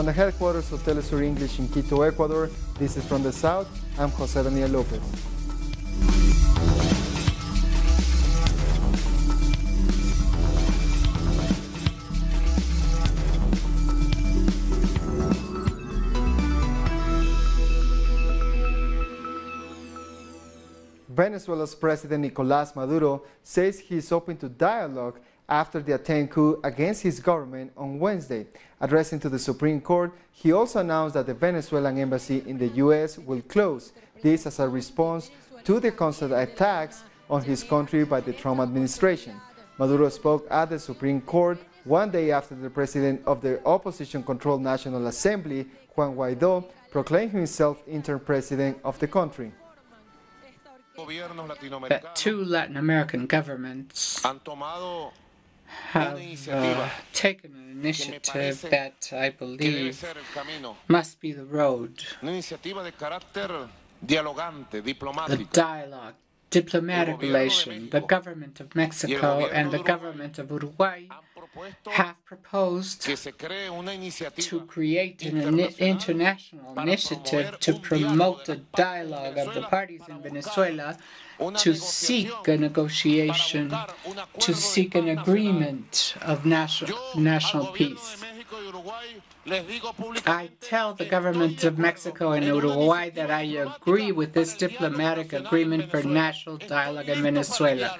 From the headquarters of Telesur English in Quito, Ecuador, this is From the South. I'm Jose Daniel Lopez. Venezuela's President Nicolas Maduro says he is open to dialogue after the attempted coup against his government on Wednesday. Addressing to the Supreme Court, he also announced that the Venezuelan embassy in the U.S. will close, this as a response to the constant attacks on his country by the Trump administration. Maduro spoke at the Supreme Court one day after the president of the opposition-controlled National Assembly, Juan Guaido, proclaimed himself interim president of the country. That two Latin American governments have uh, taken an initiative that I believe must be the road. The dialogue, diplomatic relation. The government of Mexico and the government of Uruguay have proposed to create an international initiative to promote the dialogue of the parties in Venezuela to seek a negotiation, to seek an agreement of national, national peace. I tell the government of Mexico and Uruguay that I agree with this diplomatic agreement for national dialogue in Venezuela.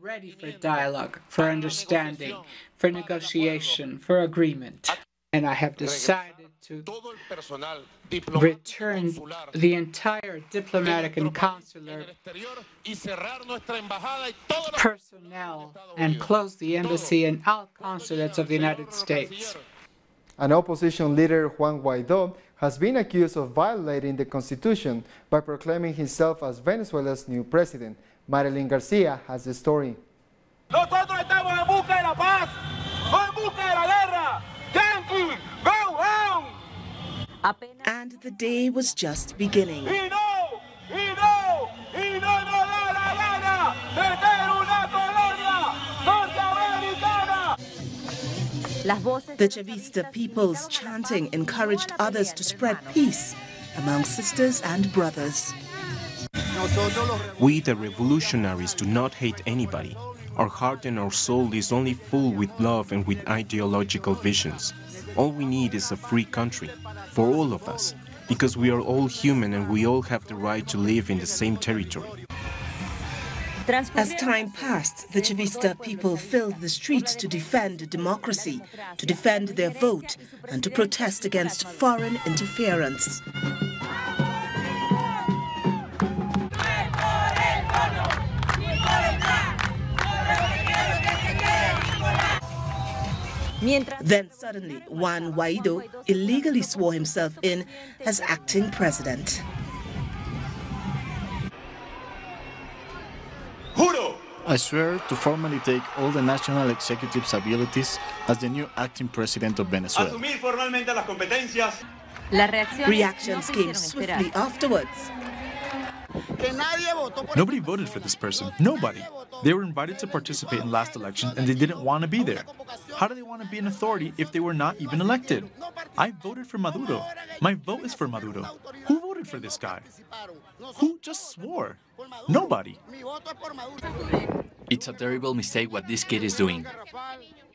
I am ready for dialogue, for understanding, for negotiation, for agreement. And I have decided to return the entire diplomatic and consular personnel and close the embassy and all consulates of the United States. An opposition leader, Juan Guaido, has been accused of violating the constitution by proclaiming himself as Venezuela's new president. Marilyn Garcia has the story. Nosotros estamos en busca de la paz, no en busca de la guerra. Yankee, go home! And the day was just beginning. Y no, y no, y no nos da la gana de ser una colonia norteamericana. The Chavista people's chanting encouraged others to spread peace among sisters and brothers. We, the revolutionaries, do not hate anybody. Our heart and our soul is only full with love and with ideological visions. All we need is a free country, for all of us, because we are all human and we all have the right to live in the same territory. As time passed, the Chavista people filled the streets to defend democracy, to defend their vote, and to protest against foreign interference. Then suddenly, Juan Guaido illegally swore himself in as acting president. I swear to formally take all the national executive's abilities as the new acting president of Venezuela. Reactions came swiftly afterwards. Nobody voted for this person. Nobody. They were invited to participate in last election and they didn't want to be there. How do they want to be an authority if they were not even elected? I voted for Maduro. My vote is for Maduro. Who voted for this guy? Who just swore? Nobody. It's a terrible mistake what this kid is doing.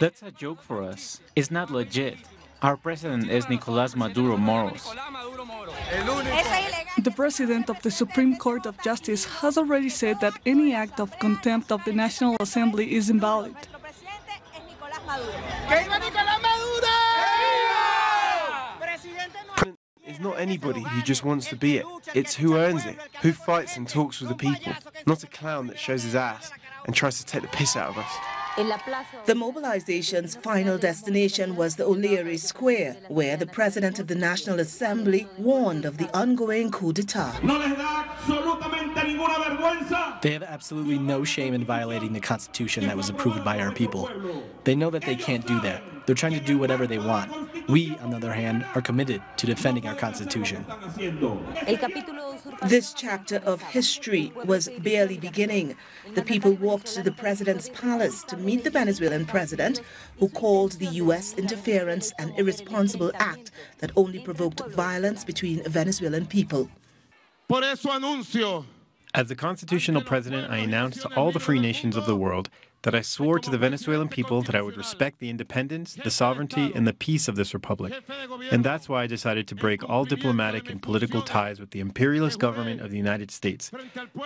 That's a joke for us. It's not legit. Our president is Nicolas Maduro Moros. The president of the Supreme Court of Justice has already said that any act of contempt of the National Assembly is invalid. It's not anybody who just wants to be it. It's who earns it, who fights and talks with the people, not a clown that shows his ass and tries to take the piss out of us. The mobilization's final destination was the O'Leary Square, where the president of the National Assembly warned of the ongoing coup d'etat. They have absolutely no shame in violating the Constitution that was approved by our people. They know that they can't do that. They're trying to do whatever they want. We, on the other hand, are committed to defending our Constitution. This chapter of history was barely beginning. The people walked to the president's palace to meet the Venezuelan president, who called the U.S. interference an irresponsible act that only provoked violence between Venezuelan people. As the constitutional president, I announced to all the free nations of the world that I swore to the Venezuelan people that I would respect the independence, the sovereignty, and the peace of this republic. And that's why I decided to break all diplomatic and political ties with the imperialist government of the United States.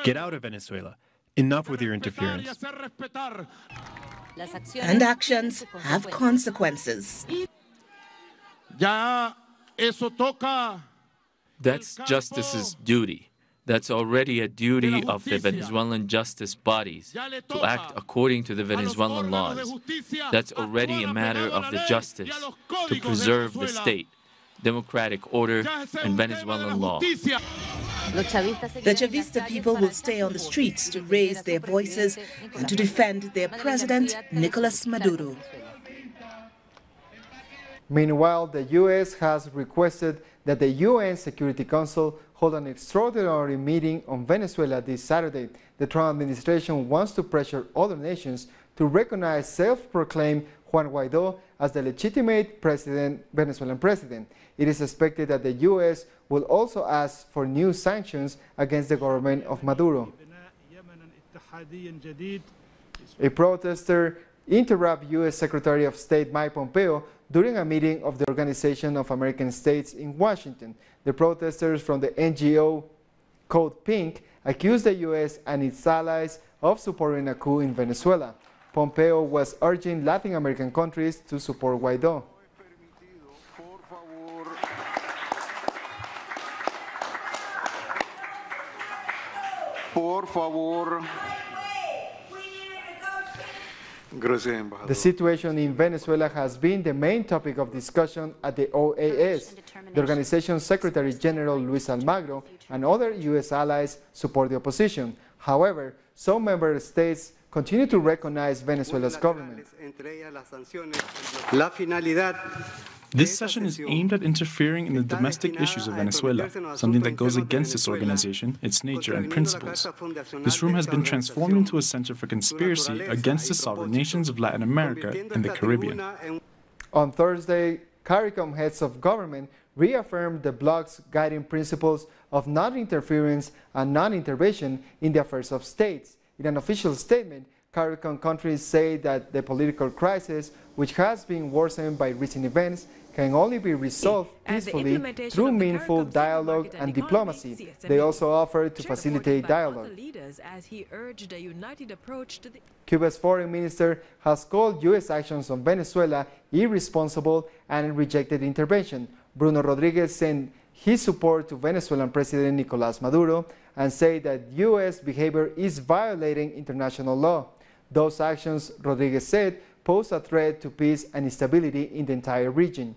Get out of Venezuela. Enough with your interference. And actions have consequences. That's justice's duty. That's already a duty of the Venezuelan justice bodies to act according to the Venezuelan laws. That's already a matter of the justice to preserve the state, democratic order, and Venezuelan law. The Chavista people will stay on the streets to raise their voices and to defend their president, Nicolas Maduro. Meanwhile, the U.S. has requested that the UN Security Council hold an extraordinary meeting on Venezuela this Saturday. The Trump administration wants to pressure other nations to recognize self-proclaimed Juan Guaido as the legitimate president, Venezuelan president. It is expected that the U.S. will also ask for new sanctions against the government of Maduro. A protester interrupted U.S. Secretary of State Mike Pompeo during a meeting of the Organization of American States in Washington. The protesters from the NGO Code Pink accused the U.S. and its allies of supporting a coup in Venezuela. Pompeo was urging Latin American countries to support Guaido. Por favor. The situation in Venezuela has been the main topic of discussion at the OAS. The organization's Secretary General Luis Almagro and other U.S. allies support the opposition. However, some member states continue to recognize Venezuela's government. This session is aimed at interfering in the domestic issues of Venezuela, something that goes against this organization, its nature, and principles. This room has been transformed into a center for conspiracy against the sovereign nations of Latin America and the Caribbean. On Thursday, CARICOM heads of government reaffirmed the bloc's guiding principles of non-interference and non-intervention in the affairs of states. In an official statement, CARICOM countries say that the political crisis, which has been worsened by recent events, can only be resolved peacefully through meaningful dialogue and diplomacy. They also offered to facilitate dialogue. Cuba's foreign minister has called U.S. actions on Venezuela irresponsible and rejected intervention. Bruno Rodriguez sent his support to Venezuelan President Nicolas Maduro and said that U.S. behavior is violating international law. Those actions, Rodriguez said, pose a threat to peace and stability in the entire region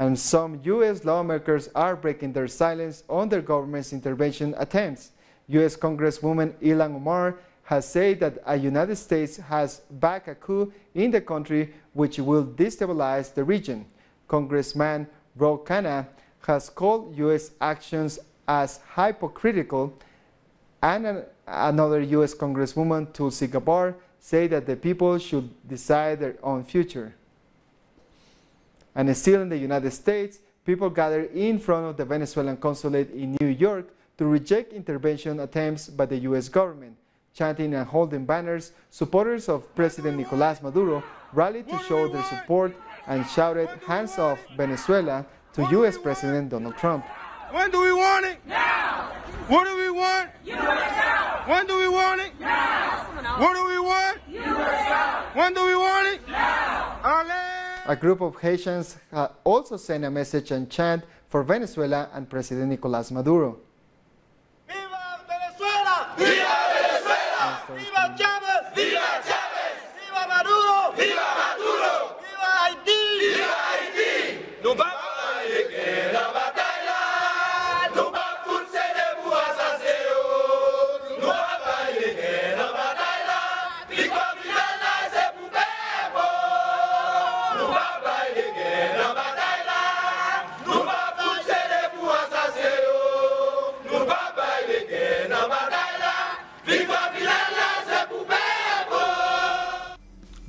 and some U.S. lawmakers are breaking their silence on their government's intervention attempts. U.S. Congresswoman Ilhan Omar has said that the United States has backed a coup in the country which will destabilize the region. Congressman Ro Khanna has called U.S. actions as hypocritical, and another U.S. Congresswoman, Tulsi Gabbard, said that the people should decide their own future. And still in the United States, people gathered in front of the Venezuelan consulate in New York to reject intervention attempts by the U.S. government. Chanting and holding banners, supporters of President Nicolas Maduro rallied to show their support and shouted, hands off Venezuela, to U.S. President Donald Trump. When do we want it? Now! What do we want? US When do we want it? Now! What do we want? US When do we want it? Now! A group of Haitians also sent a message and chant for Venezuela and President Nicolas Maduro. ¡Viva Venezuela! ¡Viva Venezuela! ¡Viva ¡Viva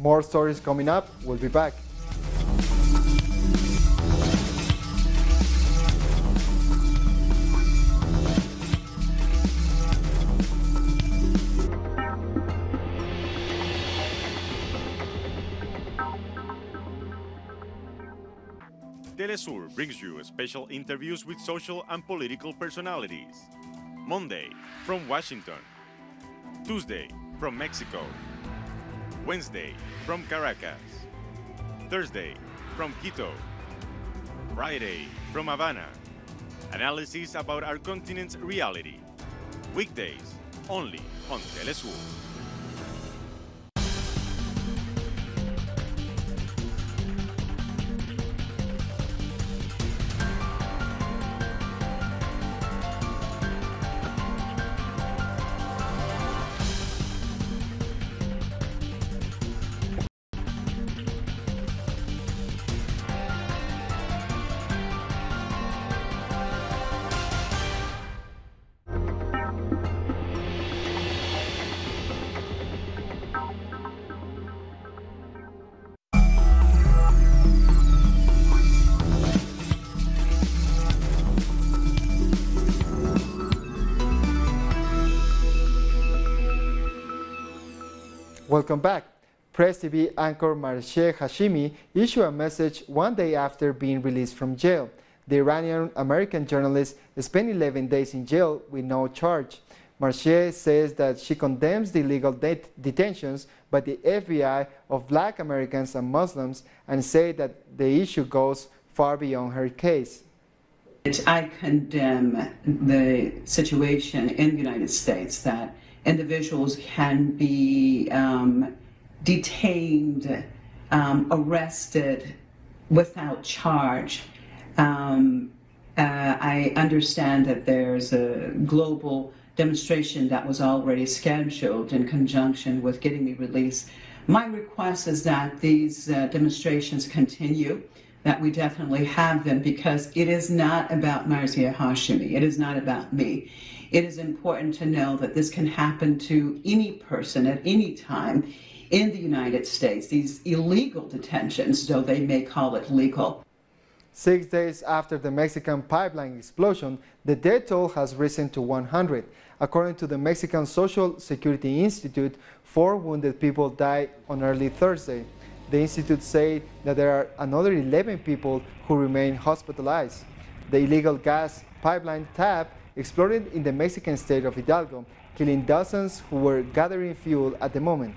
More stories coming up. We'll be back. Telesur brings you special interviews with social and political personalities. Monday, from Washington. Tuesday, from Mexico. Wednesday, from Caracas. Thursday, from Quito. Friday, from Havana. Analysis about our continent's reality. Weekdays, only on Telesur. Welcome back. Press TV anchor Marzieh Hashemi issued a message one day after being released from jail. The Iranian-American journalist spent 11 days in jail with no charge. Marsheh says that she condemns the illegal det detentions by the FBI of black Americans and Muslims and say that the issue goes far beyond her case. I condemn the situation in the United States that individuals can be um, detained, um, arrested without charge. Um, uh, I understand that there's a global demonstration that was already scheduled in conjunction with getting me released. My request is that these uh, demonstrations continue, that we definitely have them because it is not about Marzieh Hashemi. It is not about me. It is important to know that this can happen to any person at any time in the United States. These illegal detentions, though they may call it legal. Six days after the Mexican pipeline explosion, the death toll has risen to 100. According to the Mexican Social Security Institute, four wounded people died on early Thursday. The institute said that there are another 11 people who remain hospitalized. The illegal gas pipeline tap exploded in the Mexican state of Hidalgo, killing dozens who were gathering fuel at the moment.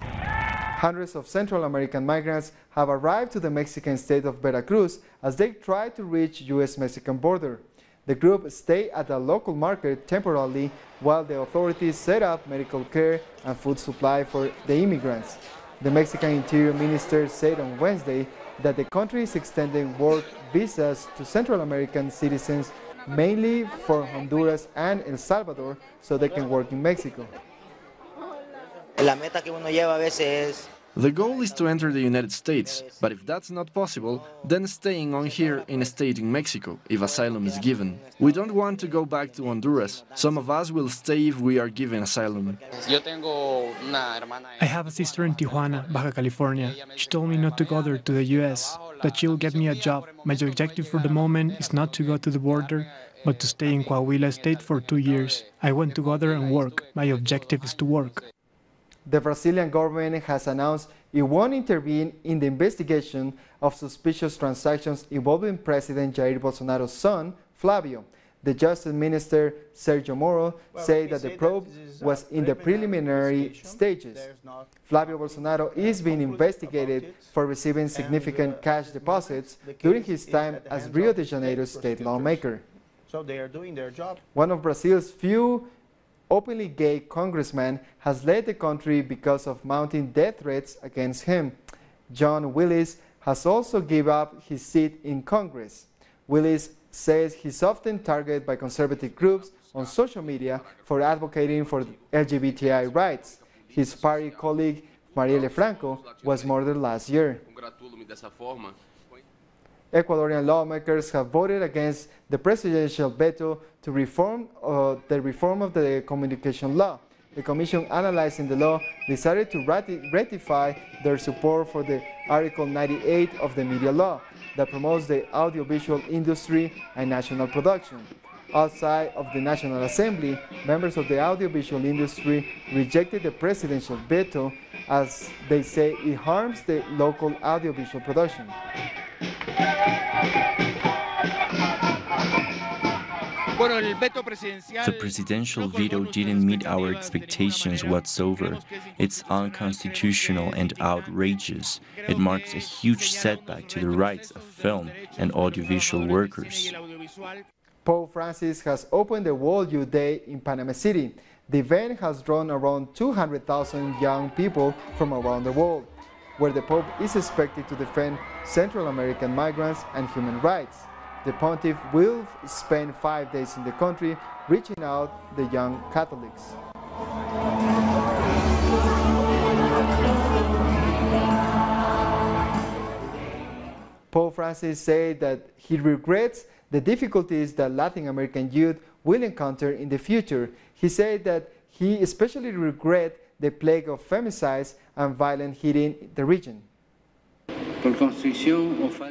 Hundreds of Central American migrants have arrived to the Mexican state of Veracruz as they try to reach U.S.-Mexican border. The group stayed at a local market temporarily while the authorities set up medical care and food supply for the immigrants. The Mexican Interior Minister said on Wednesday that the country is extending work visas to Central American citizens mainly for Honduras and El Salvador so they can work in Mexico. The goal is to enter the United States, but if that's not possible, then staying on here in a state in Mexico, if asylum is given. We don't want to go back to Honduras. Some of us will stay if we are given asylum. I have a sister in Tijuana, Baja California. She told me not to go there to the US, that she'll get me a job. My objective for the moment is not to go to the border, but to stay in Coahuila State for two years. I want to go there and work. My objective is to work. The Brazilian government has announced it won't intervene in the investigation of suspicious transactions involving President Jair Bolsonaro's son, Flavio. The Justice Minister, Sergio Moro, well, said that the probe was in the preliminary stages. Flavio Bolsonaro is being investigated for receiving significant cash deposits during his time as Rio de Janeiro state lawmaker. So they are doing their job. One of Brazil's few openly gay congressman has led the country because of mounting death threats against him. Jean Wyllys has also given up his seat in Congress. Willis says he's often targeted by conservative groups on social media for advocating for LGBTI rights. His party colleague Marielle Franco was murdered last year. Ecuadorian lawmakers have voted against the presidential veto to reform uh, the reform of the communication law. the commission analyzing the law decided to ratify their support for the Article 98 of the media law that promotes the audiovisual industry and national production. Outside of the National Assembly, members of the audiovisual industry rejected the presidential veto as they say it harms the local audiovisual production. The presidential veto didn't meet our expectations whatsoever. It's unconstitutional and outrageous. It marks a huge setback to the rights of film and audiovisual workers. Pope Francis has opened the World Youth Day in Panama City. The event has drawn around 200,000 young people from around the world, where the Pope is expected to defend Central American migrants and human rights. The pontiff will spend five days in the country reaching out the young Catholics. Pope Francis said that he regrets the difficulties that Latin American youth will encounter in the future. He said that he especially regrets the plague of femicides and violence hitting the region.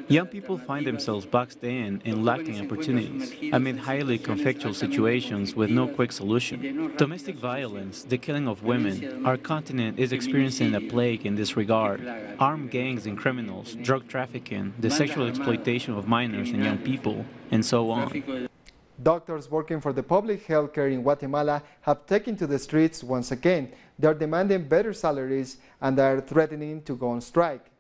Young people find themselves boxed in and lacking opportunities amid highly conflictual situations with no quick solution. Domestic violence, the killing of women, our continent is experiencing a plague in this regard. Armed gangs and criminals, drug trafficking, the sexual exploitation of minors and young people, and so on. Doctors working for the public health care in Guatemala have taken to the streets once again. They are demanding better salaries and are threatening to go on strike.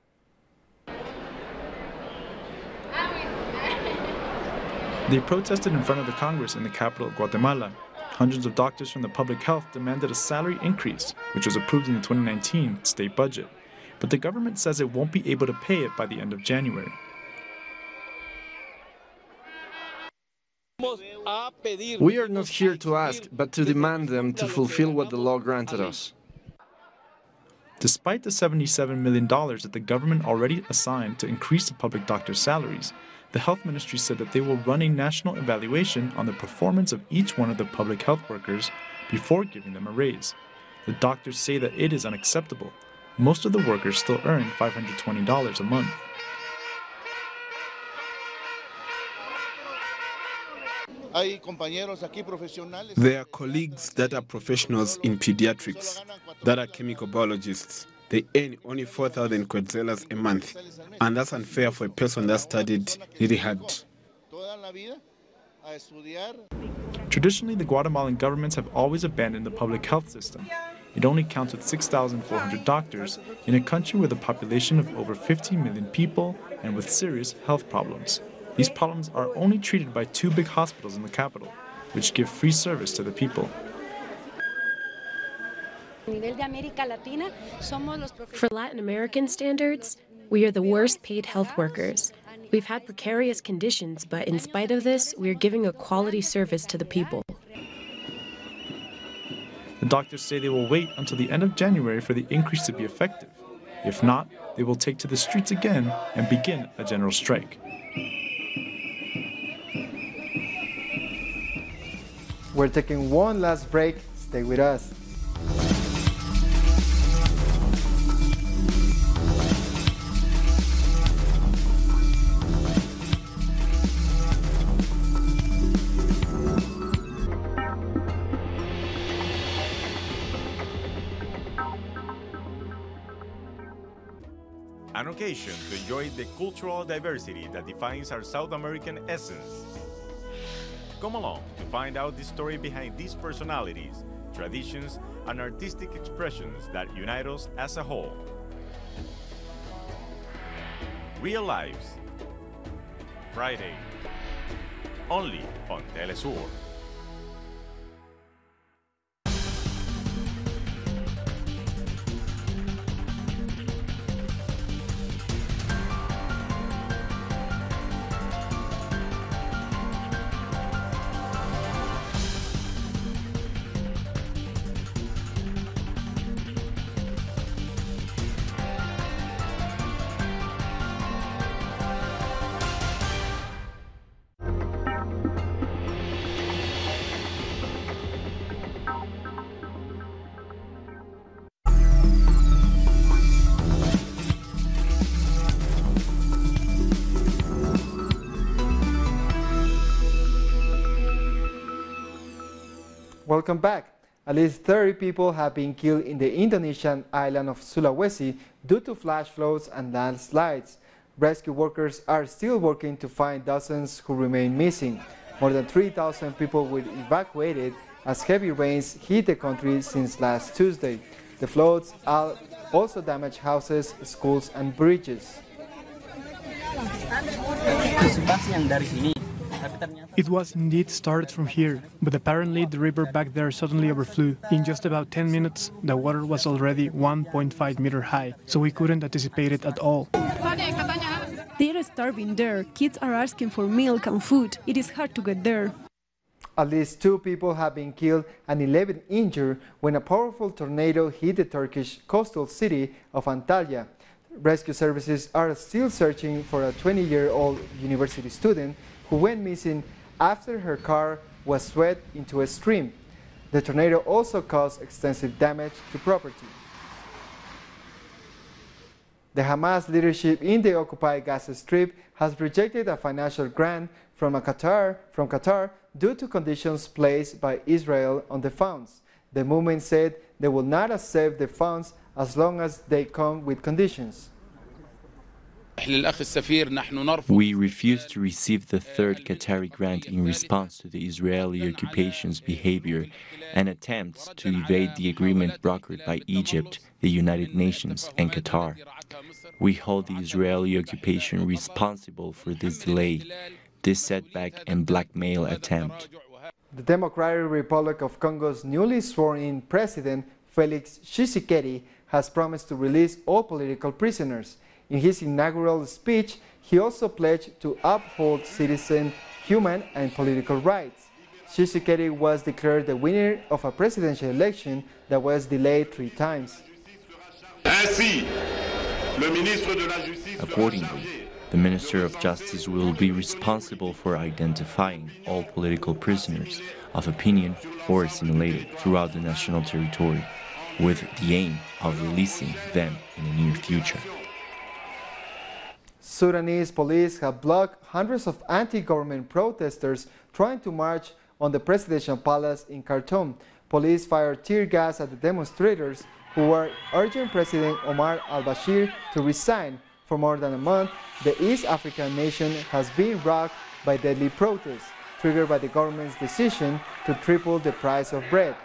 They protested in front of the Congress in the capital of Guatemala. Hundreds of doctors from the public health demanded a salary increase, which was approved in the 2019 state budget. But the government says it won't be able to pay it by the end of January. We are not here to ask, but to demand them to fulfill what the law granted us. Despite the $77 million that the government already assigned to increase the public doctors' salaries, the health ministry said that they will run a national evaluation on the performance of each one of the public health workers before giving them a raise. The doctors say that it is unacceptable. Most of the workers still earn $520 a month. There are colleagues that are professionals in pediatrics, that are chemical biologists, they earn only 4,000 quetzales a month, and that's unfair for a person that studied really hard. Traditionally, the Guatemalan governments have always abandoned the public health system. It only counts with 6,400 doctors in a country with a population of over 15 million people and with serious health problems. These problems are only treated by two big hospitals in the capital, which give free service to the people. For Latin American standards, we are the worst paid health workers. We've had precarious conditions, but in spite of this, we are giving a quality service to the people. The doctors say they will wait until the end of January for the increase to be effective. If not, they will take to the streets again and begin a general strike. We're taking one last break. Stay with us. The cultural diversity that defines our South American essence. Come along to find out the story behind these personalities, traditions, and artistic expressions that unite us as a whole. Real Lives, Friday, only on Telesur. Welcome back. At least 30 people have been killed in the Indonesian island of Sulawesi due to flash floods and landslides. Rescue workers are still working to find dozens who remain missing. More than 3,000 people were evacuated as heavy rains hit the country since last Tuesday. The floods also damaged houses, schools, and bridges. It was indeed started from here, but apparently the river back there suddenly overflew. In just about 10 minutes, the water was already 1.5 meter high, so we couldn't anticipate it at all. They are starving there. Kids are asking for milk and food. It is hard to get there. At least two people have been killed and 11 injured when a powerful tornado hit the Turkish coastal city of Antalya. Rescue services are still searching for a 20-year-old university student who went missing after her car was swept into a stream. The tornado also caused extensive damage to property. The Hamas leadership in the occupied Gaza Strip has rejected a financial grant from Qatar, from Qatar due to conditions placed by Israel on the funds. The movement said they will not accept the funds as long as they come with conditions. We refuse to receive the third Qatari grant in response to the Israeli occupation's behavior and attempts to evade the agreement brokered by Egypt, the United Nations, and Qatar. We hold the Israeli occupation responsible for this delay, this setback and blackmail attempt. The Democratic Republic of Congo's newly sworn-in president, Felix Tshisekedi, has promised to release all political prisoners. In his inaugural speech, he also pledged to uphold citizen, human and political rights. Tshisekedi was declared the winner of a presidential election that was delayed three times. Accordingly, the Minister of Justice will be responsible for identifying all political prisoners of opinion or assimilated throughout the national territory, with the aim of releasing them in the near future. Sudanese police have blocked hundreds of anti-government protesters trying to march on the presidential palace in Khartoum. Police fired tear gas at the demonstrators who were urging President Omar al-Bashir to resign. For more than a month, the East African nation has been rocked by deadly protests, triggered by the government's decision to triple the price of bread.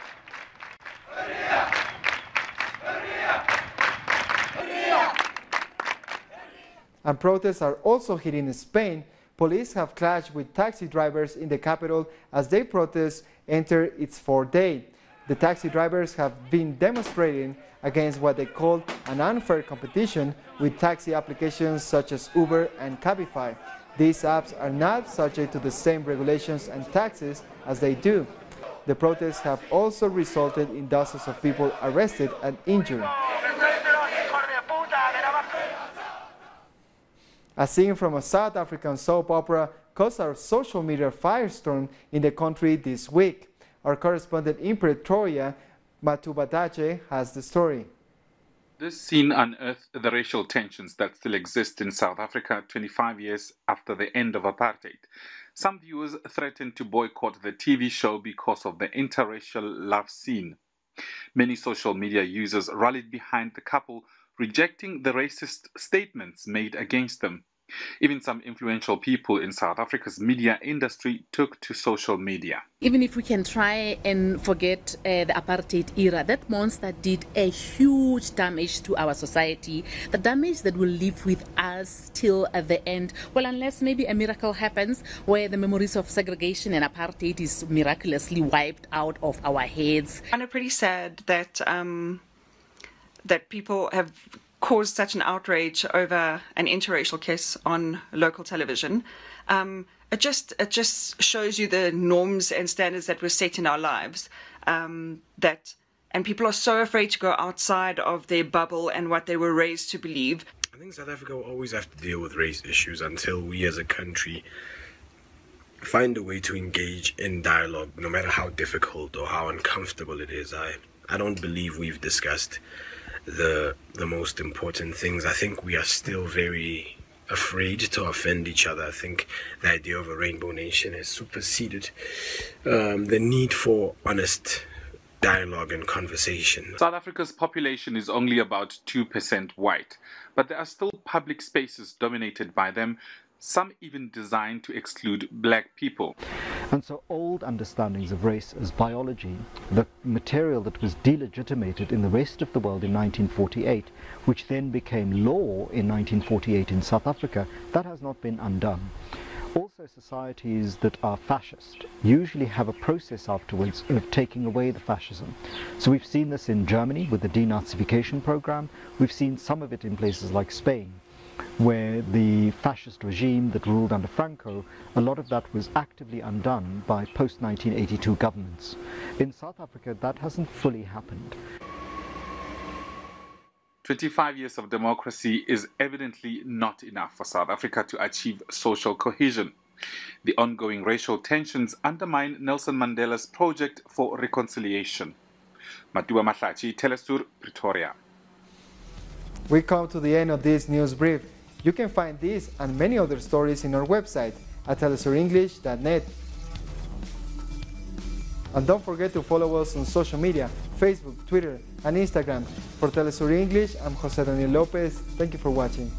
And protests are also hitting Spain. Police have clashed with taxi drivers in the capital as they protest enter its fourth day. The taxi drivers have been demonstrating against what they call an unfair competition with taxi applications such as Uber and Cabify. These apps are not subject to the same regulations and taxes as they do. The protests have also resulted in dozens of people arrested and injured. A scene from a South African soap opera caused a social media firestorm in the country this week. Our correspondent in Pretoria, Matubadache, has the story. This scene unearthed the racial tensions that still exist in South Africa 25 years after the end of apartheid. Some viewers threatened to boycott the TV show because of the interracial love scene. Many social media users rallied behind the couple, rejecting the racist statements made against them. Even some influential people in South Africa's media industry took to social media. Even if we can try and forget uh, the apartheid era, that monster did a huge damage to our society, the damage that will live with us till at the end. Well, unless maybe a miracle happens where the memories of segregation and apartheid is miraculously wiped out of our heads. I'm pretty sad that um, that people have caused such an outrage over an interracial kiss on local television. Um, it just it just shows you the norms and standards that were set in our lives. Um, that and people are so afraid to go outside of their bubble and what they were raised to believe. I think South Africa will always have to deal with race issues until we as a country find a way to engage in dialogue, no matter how difficult or how uncomfortable it is. I I don't believe we've discussed the the most important things. I think we are still very afraid to offend each other. I think the idea of a rainbow nation has superseded um, the need for honest dialogue and conversation. South Africa's population is only about 2% white, but there are still public spaces dominated by them some even designed to exclude black people. And so old understandings of race as biology, the material that was delegitimated in the rest of the world in 1948, which then became law in 1948 in South Africa, that has not been undone. Also societies that are fascist usually have a process afterwards of taking away the fascism. So we've seen this in Germany with the denazification program, we've seen some of it in places like Spain where the fascist regime that ruled under Franco, a lot of that was actively undone by post-1982 governments. In South Africa, that hasn't fully happened. 25 years of democracy is evidently not enough for South Africa to achieve social cohesion. The ongoing racial tensions undermine Nelson Mandela's project for reconciliation. Matuba Mahlachi, Telesur, Pretoria. We come to the end of this news brief. You can find this and many other stories in our website at telesurenglish.net. And don't forget to follow us on social media, Facebook, Twitter, and Instagram. For Telesur English, I'm Jose Daniel Lopez. Thank you for watching.